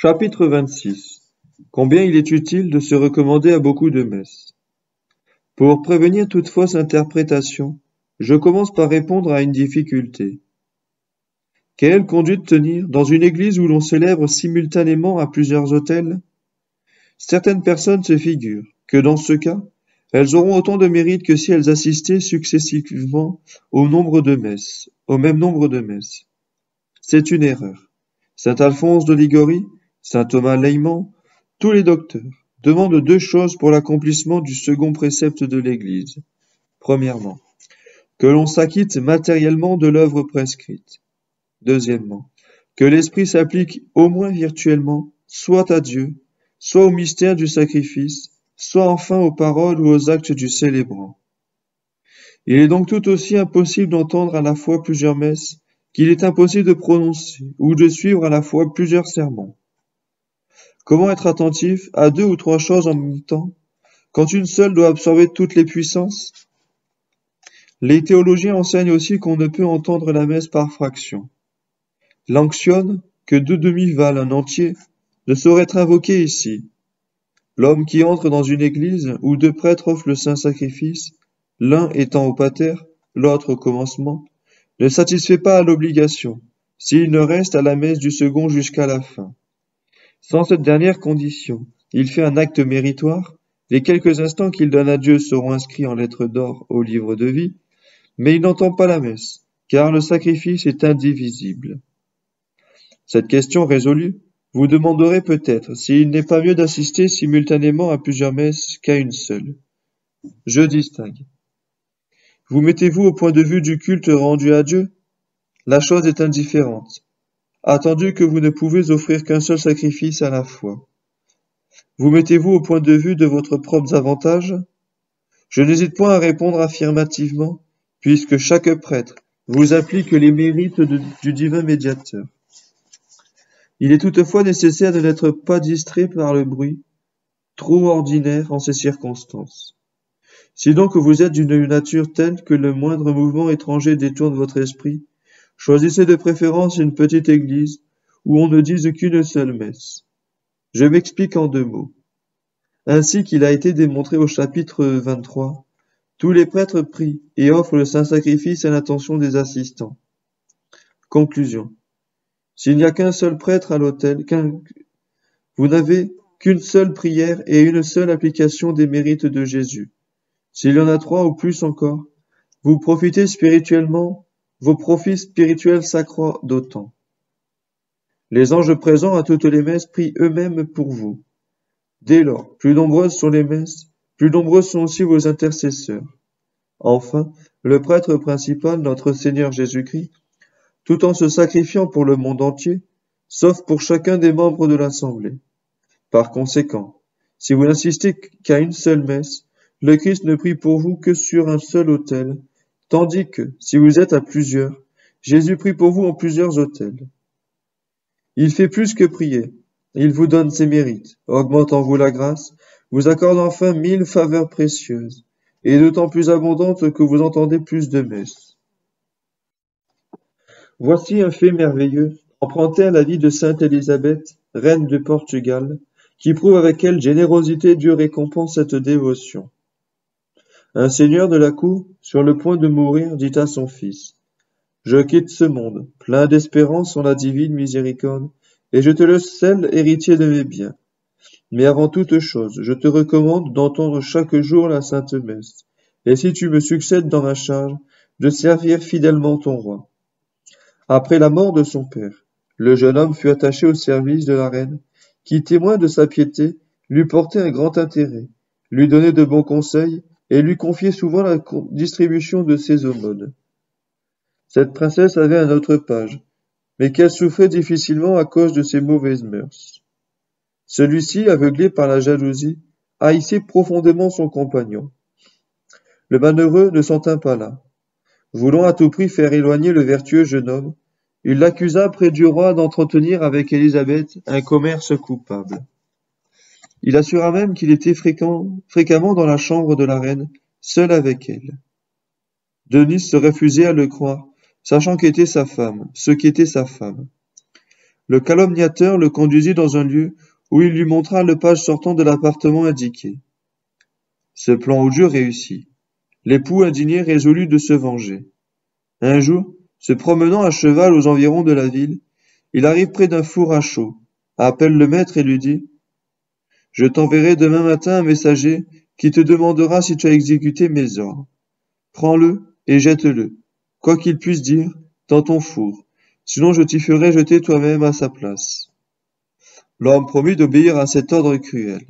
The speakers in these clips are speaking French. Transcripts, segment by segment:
Chapitre 26 Combien il est utile de se recommander à beaucoup de messes. Pour prévenir toute fausse interprétation, je commence par répondre à une difficulté. Quelle conduite tenir dans une église où l'on célèbre simultanément à plusieurs autels Certaines personnes se figurent que dans ce cas, elles auront autant de mérite que si elles assistaient successivement au nombre de messes, au même nombre de messes. C'est une erreur. Saint Alphonse de Ligorie Saint Thomas Leymans, tous les docteurs, demandent deux choses pour l'accomplissement du second précepte de l'Église. Premièrement, que l'on s'acquitte matériellement de l'œuvre prescrite. Deuxièmement, que l'Esprit s'applique au moins virtuellement, soit à Dieu, soit au mystère du sacrifice, soit enfin aux paroles ou aux actes du célébrant. Il est donc tout aussi impossible d'entendre à la fois plusieurs messes qu'il est impossible de prononcer ou de suivre à la fois plusieurs sermons. Comment être attentif à deux ou trois choses en même temps, quand une seule doit absorber toutes les puissances? Les théologiens enseignent aussi qu'on ne peut entendre la messe par fraction. L'anxione, que deux demi valent un entier, ne saurait être invoqué ici. L'homme qui entre dans une église où deux prêtres offrent le saint sacrifice, l'un étant au pater, l'autre au commencement, ne satisfait pas à l'obligation, s'il ne reste à la messe du second jusqu'à la fin. Sans cette dernière condition, il fait un acte méritoire, les quelques instants qu'il donne à Dieu seront inscrits en lettres d'or au livre de vie, mais il n'entend pas la messe, car le sacrifice est indivisible. Cette question résolue, vous demanderez peut-être s'il n'est pas mieux d'assister simultanément à plusieurs messes qu'à une seule. Je distingue. Vous mettez-vous au point de vue du culte rendu à Dieu? La chose est indifférente attendu que vous ne pouvez offrir qu'un seul sacrifice à la fois. Vous mettez-vous au point de vue de votre propre avantage? Je n'hésite point à répondre affirmativement, puisque chaque prêtre vous applique les mérites du divin médiateur. Il est toutefois nécessaire de n'être pas distrait par le bruit, trop ordinaire en ces circonstances. Si donc vous êtes d'une nature telle que le moindre mouvement étranger détourne votre esprit, Choisissez de préférence une petite église où on ne dise qu'une seule messe. Je m'explique en deux mots. Ainsi qu'il a été démontré au chapitre 23, tous les prêtres prient et offrent le saint sacrifice à l'intention des assistants. Conclusion. S'il n'y a qu'un seul prêtre à l'autel, vous n'avez qu'une seule prière et une seule application des mérites de Jésus. S'il y en a trois ou plus encore, vous profitez spirituellement vos profits spirituels s'accroît d'autant. Les anges présents à toutes les messes prient eux-mêmes pour vous. Dès lors, plus nombreuses sont les messes, plus nombreux sont aussi vos intercesseurs. Enfin, le prêtre principal, notre Seigneur Jésus-Christ, tout en se sacrifiant pour le monde entier, sauf pour chacun des membres de l'Assemblée. Par conséquent, si vous n'insistez qu'à une seule messe, le Christ ne prie pour vous que sur un seul autel, Tandis que, si vous êtes à plusieurs, Jésus prie pour vous en plusieurs autels. Il fait plus que prier. Il vous donne ses mérites, augmente en vous la grâce, vous accorde enfin mille faveurs précieuses, et d'autant plus abondantes que vous entendez plus de messes. Voici un fait merveilleux, emprunté à la vie de sainte Élisabeth, reine de Portugal, qui prouve avec quelle générosité Dieu récompense cette dévotion. Un seigneur de la cour, sur le point de mourir, dit à son fils Je quitte ce monde, plein d'espérance en la divine miséricorde, et je te laisse seul héritier de mes biens. Mais avant toute chose, je te recommande d'entendre chaque jour la sainte messe, et si tu me succèdes dans ma charge, de servir fidèlement ton roi. Après la mort de son père, le jeune homme fut attaché au service de la reine, qui, témoin de sa piété, lui portait un grand intérêt, lui donnait de bons conseils et lui confiait souvent la distribution de ses aumônes. Cette princesse avait un autre page, mais qu'elle souffrait difficilement à cause de ses mauvaises mœurs. Celui-ci, aveuglé par la jalousie, haïssait profondément son compagnon. Le malheureux ne s'en tint pas là. Voulant à tout prix faire éloigner le vertueux jeune homme, il l'accusa près du roi d'entretenir avec Élisabeth un commerce coupable. Il assura même qu'il était fréquemment dans la chambre de la reine, seul avec elle. Denis se refusait à le croire, sachant qu'était sa femme, ce qu'était sa femme. Le calomniateur le conduisit dans un lieu où il lui montra le page sortant de l'appartement indiqué. Ce plan odieux réussit. L'époux indigné résolut de se venger. Un jour, se promenant à cheval aux environs de la ville, il arrive près d'un four à chaud, appelle le maître et lui dit Je t'enverrai demain matin un messager qui te demandera si tu as exécuté mes ordres. Prends-le et jette-le, quoi qu'il puisse dire, dans ton four, sinon je t'y ferai jeter toi-même à sa place. L'homme promit d'obéir à cet ordre cruel.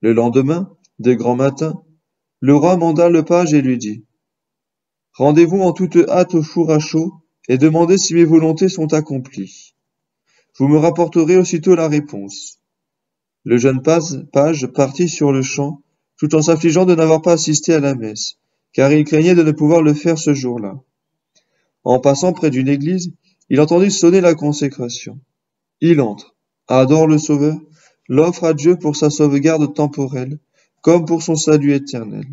Le lendemain, dès grand matin, le roi manda le page et lui dit Rendez-vous en toute hâte au four à chaud et demandez si mes volontés sont accomplies. Vous me rapporterez aussitôt la réponse. Le jeune page partit sur le champ, tout en s'affligeant de n'avoir pas assisté à la messe, car il craignait de ne pouvoir le faire ce jour-là. En passant près d'une église, il entendit sonner la consécration. Il entre, adore le Sauveur, l'offre à Dieu pour sa sauvegarde temporelle, comme pour son salut éternel.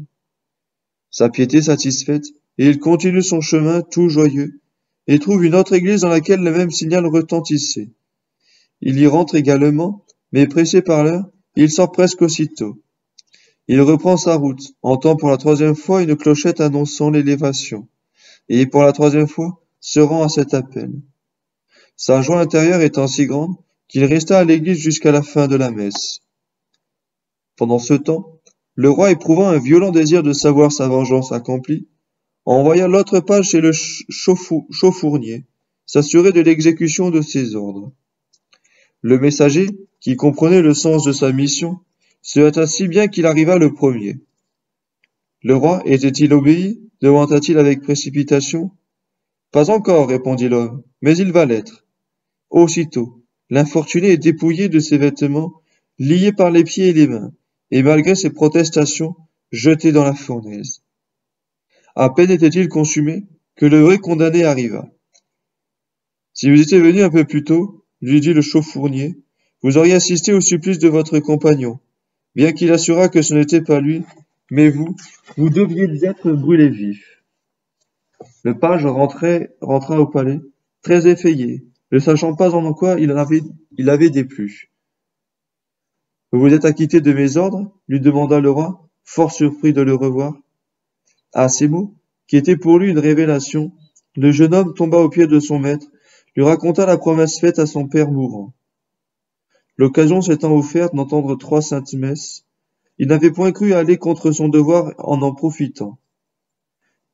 Sa piété satisfaite, il continue son chemin tout joyeux, et trouve une autre église dans laquelle le même signal retentissait. Il y rentre également, mais pressé par l'heure, il sort presque aussitôt. Il reprend sa route, entend pour la troisième fois une clochette annonçant l'élévation, et pour la troisième fois se rend à cet appel. Sa joie intérieure étant si grande qu'il resta à l'église jusqu'à la fin de la messe. Pendant ce temps, le roi éprouvant un violent désir de savoir sa vengeance accomplie, envoya l'autre page chez le chauffournier, s'assurer de l'exécution de ses ordres. Le messager, qui comprenait le sens de sa mission, se hâta si bien qu'il arriva le premier. Le roi était-il obéi? demanda-t-il avec précipitation. Pas encore, répondit l'homme, mais il va l'être. Aussitôt, l'infortuné est dépouillé de ses vêtements, lié par les pieds et les mains, et malgré ses protestations, jeté dans la fournaise. À peine était-il consumé que le vrai condamné arriva. Si vous étiez venu un peu plus tôt, lui dit le chauffournier, vous auriez assisté au supplice de votre compagnon. Bien qu'il assurât que ce n'était pas lui, mais vous, vous deviez être brûlé vif. Le page rentrait, rentra au palais, très effrayé, ne sachant pas en quoi il avait, il avait déplu. Vous vous êtes acquitté de mes ordres lui demanda le roi, fort surpris de le revoir. À ces mots, qui étaient pour lui une révélation, le jeune homme tomba aux pieds de son maître, lui raconta la promesse faite à son père mourant. L'occasion s'étant offerte d'entendre trois saintes messes, il n'avait point cru aller contre son devoir en en profitant.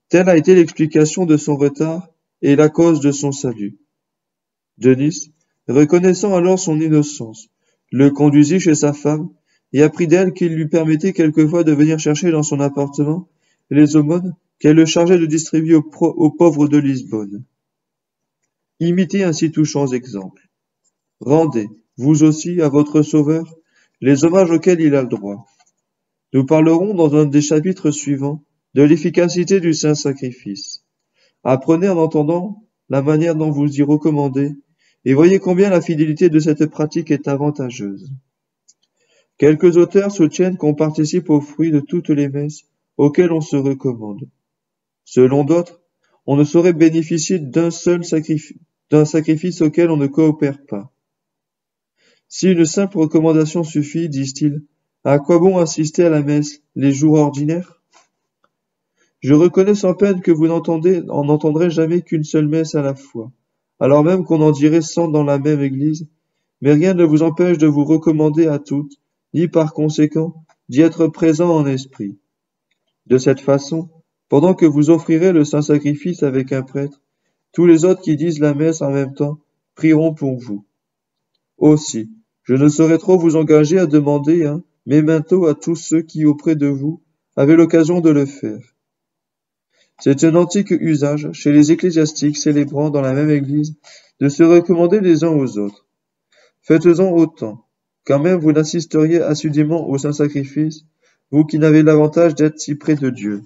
Telle a été l'explication de son retard et la cause de son salut. Denis, reconnaissant alors son innocence, le conduisit chez sa femme et apprit d'elle qu'il lui permettait quelquefois de venir chercher dans son appartement les aumônes qu'elle le chargeait de distribuer aux, pauvres de Lisbonne. Imitez ainsi touchants exemples. Rendez, vous aussi, à votre Sauveur, les hommages auxquels il a le droit. Nous parlerons dans un des chapitres suivants de l'efficacité du saint sacrifice. Apprenez en entendant la manière dont vous y recommandez, et voyez combien la fidélité de cette pratique est avantageuse. Quelques auteurs soutiennent qu'on participe aux fruits de toutes les messes auquel on se recommande. Selon d'autres, on ne saurait bénéficier d'un seul sacrifice, sacrifice auquel on ne coopère pas. Si une simple recommandation suffit, disent-ils, à quoi bon assister à la messe les jours ordinaires? Je reconnais sans peine que vous n'entendez, en n'entendrez jamais qu'une seule messe à la fois, alors même qu'on en dirait cent dans la même église, mais rien ne vous empêche de vous recommander à toutes, ni par conséquent d'y être présent en esprit. De cette façon, pendant que vous offrirez le saint sacrifice avec un prêtre, tous les autres qui disent la messe en même temps prieront pour vous. Aussi, je ne saurais trop vous engager à demander un memento à tous ceux qui, auprès de vous, avaient l'occasion de le faire. C'est un antique usage chez les ecclésiastiques célébrant dans la même église de se recommander les uns aux autres. Faites-en autant, quand même vous n'assisteriez assidûment au saint sacrifice vous qui n'avez l'avantage d'être si près de Dieu.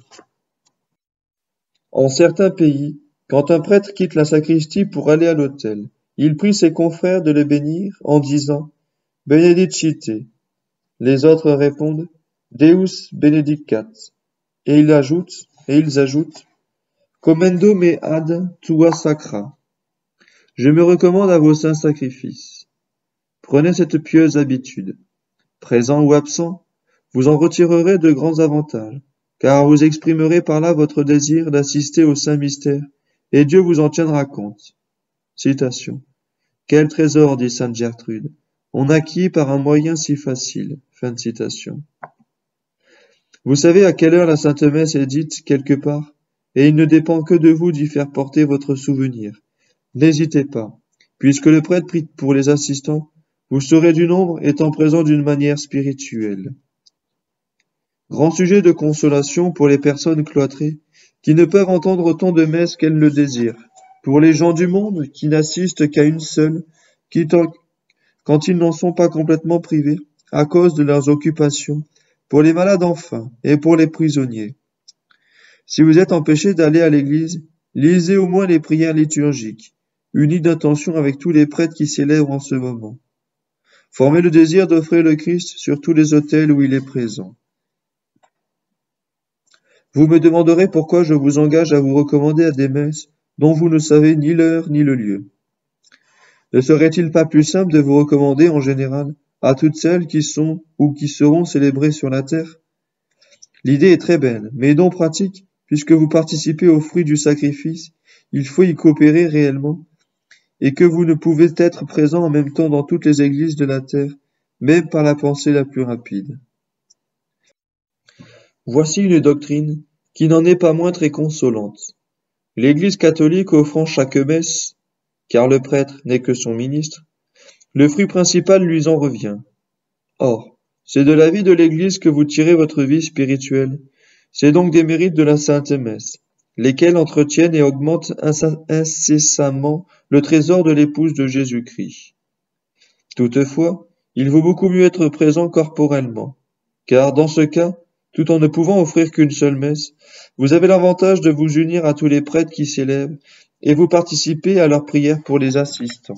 En certains pays, quand un prêtre quitte la sacristie pour aller à l'autel, il prie ses confrères de le bénir en disant Benedicite. Les autres répondent Deus benedicat. Et ils ajoutent, et ils ajoutent Commendo me ad tua sacra. je me recommande à vos saints sacrifices. Prenez cette pieuse habitude. Présent ou absent, vous en retirerez de grands avantages, car vous exprimerez par là votre désir d'assister au saint mystère, et Dieu vous en tiendra compte. Citation. Quel trésor, dit sainte Gertrude, on acquis par un moyen si facile. Fin de citation. Vous savez à quelle heure la Sainte Messe est dite quelque part, et il ne dépend que de vous d'y faire porter votre souvenir. N'hésitez pas, puisque le prêtre prie pour les assistants, vous serez du nombre étant présent d'une manière spirituelle. Grand sujet de consolation pour les personnes cloîtrées, qui ne peuvent entendre autant de messes qu'elles le désirent, pour les gens du monde qui n'assistent qu'à une seule, qui quand ils n'en sont pas complètement privés, à cause de leurs occupations, pour les malades enfin, et pour les prisonniers. Si vous êtes empêché d'aller à l'église, lisez au moins les prières liturgiques, unies d'intention avec tous les prêtres qui célèbrent en ce moment. Formez le désir d'offrir le Christ sur tous les autels où il est présent. Vous me demanderez pourquoi je vous engage à vous recommander à des messes dont vous ne savez ni l'heure ni le lieu. Ne serait-il pas plus simple de vous recommander en général à toutes celles qui sont ou qui seront célébrées sur la terre? L'idée est très belle, mais non pratique, puisque vous participez au fruit du sacrifice, il faut y coopérer réellement, et que vous ne pouvez être présent en même temps dans toutes les églises de la terre, même par la pensée la plus rapide. Voici une doctrine qui n'en est pas moins très consolante. L'Église catholique offrant chaque messe, car le prêtre n'est que son ministre, le fruit principal lui en revient. Or, c'est de la vie de l'Église que vous tirez votre vie spirituelle. C'est donc des mérites de la Sainte Messe, lesquels entretiennent et augmentent incessamment le trésor de l'épouse de Jésus-Christ. Toutefois, il vaut beaucoup mieux être présent corporellement, car dans ce cas, tout en ne pouvant offrir qu'une seule messe, vous avez l'avantage de vous unir à tous les prêtres qui célèbrent et vous participez à leurs prières pour les assistants.